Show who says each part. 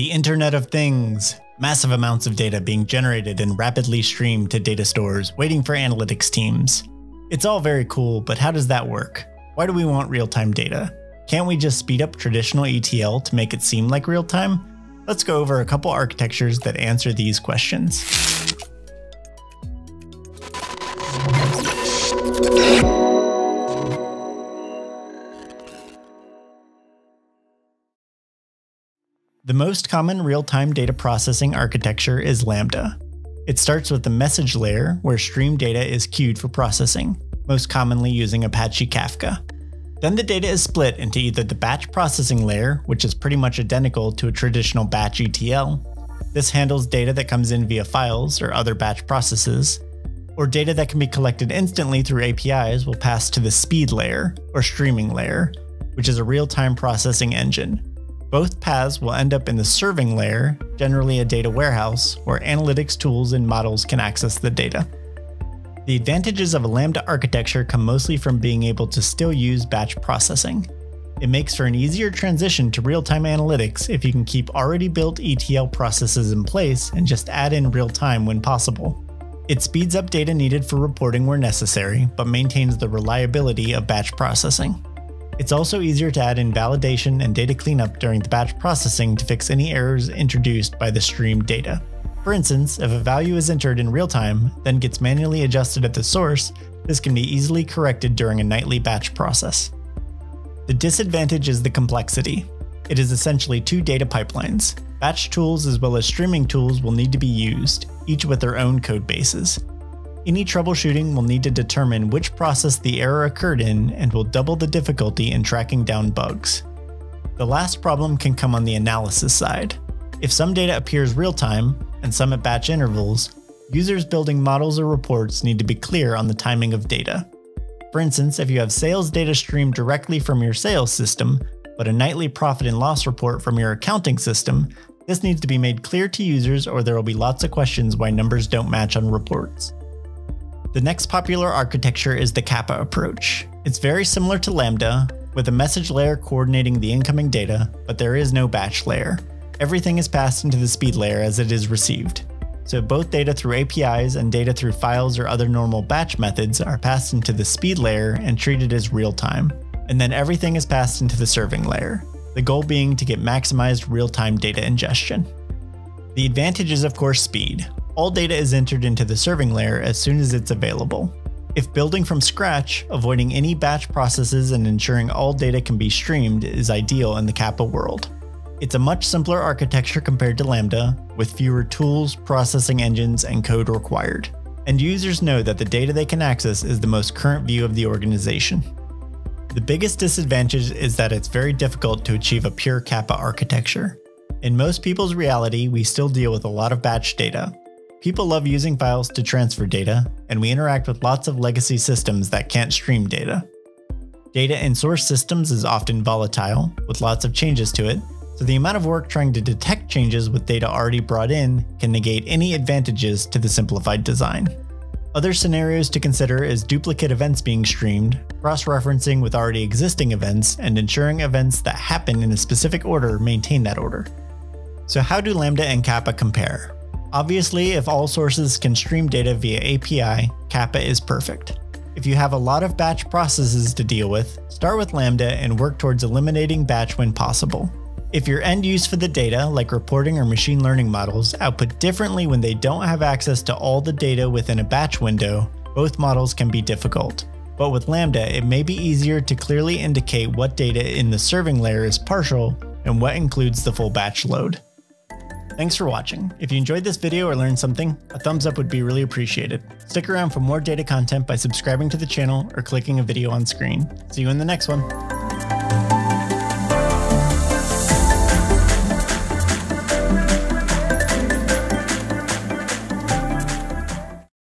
Speaker 1: The Internet of Things. Massive amounts of data being generated and rapidly streamed to data stores, waiting for analytics teams. It's all very cool, but how does that work? Why do we want real time data? Can't we just speed up traditional ETL to make it seem like real time? Let's go over a couple architectures that answer these questions. The most common real-time data processing architecture is Lambda. It starts with the message layer, where stream data is queued for processing, most commonly using Apache Kafka. Then the data is split into either the batch processing layer, which is pretty much identical to a traditional batch ETL. This handles data that comes in via files or other batch processes, or data that can be collected instantly through APIs will pass to the speed layer, or streaming layer, which is a real-time processing engine. Both paths will end up in the serving layer, generally a data warehouse, where analytics tools and models can access the data. The advantages of a Lambda architecture come mostly from being able to still use batch processing. It makes for an easier transition to real-time analytics if you can keep already built ETL processes in place and just add in real-time when possible. It speeds up data needed for reporting where necessary, but maintains the reliability of batch processing. It's also easier to add in validation and data cleanup during the batch processing to fix any errors introduced by the streamed data. For instance, if a value is entered in real time, then gets manually adjusted at the source, this can be easily corrected during a nightly batch process. The disadvantage is the complexity. It is essentially two data pipelines. Batch tools as well as streaming tools will need to be used, each with their own code bases. Any troubleshooting will need to determine which process the error occurred in and will double the difficulty in tracking down bugs. The last problem can come on the analysis side. If some data appears real time, and some at batch intervals, users building models or reports need to be clear on the timing of data. For instance, if you have sales data streamed directly from your sales system, but a nightly profit and loss report from your accounting system, this needs to be made clear to users or there will be lots of questions why numbers don't match on reports. The next popular architecture is the Kappa approach. It's very similar to Lambda, with a message layer coordinating the incoming data, but there is no batch layer. Everything is passed into the speed layer as it is received. So both data through APIs and data through files or other normal batch methods are passed into the speed layer and treated as real time. And then everything is passed into the serving layer, the goal being to get maximized real-time data ingestion. The advantage is of course speed all data is entered into the serving layer as soon as it's available. If building from scratch, avoiding any batch processes and ensuring all data can be streamed is ideal in the Kappa world. It's a much simpler architecture compared to Lambda, with fewer tools, processing engines, and code required. And users know that the data they can access is the most current view of the organization. The biggest disadvantage is that it's very difficult to achieve a pure Kappa architecture. In most people's reality, we still deal with a lot of batch data, People love using files to transfer data, and we interact with lots of legacy systems that can't stream data. Data in source systems is often volatile, with lots of changes to it, so the amount of work trying to detect changes with data already brought in can negate any advantages to the simplified design. Other scenarios to consider is duplicate events being streamed, cross-referencing with already existing events, and ensuring events that happen in a specific order maintain that order. So how do Lambda and Kappa compare? Obviously, if all sources can stream data via API, Kappa is perfect. If you have a lot of batch processes to deal with, start with Lambda and work towards eliminating batch when possible. If your end use for the data, like reporting or machine learning models, output differently when they don't have access to all the data within a batch window, both models can be difficult. But with Lambda, it may be easier to clearly indicate what data in the serving layer is partial and what includes the full batch load. Thanks for watching. If you enjoyed this video or learned something, a thumbs up would be really appreciated. Stick around for more data content by subscribing to the channel or clicking a video on screen. See you in the next one.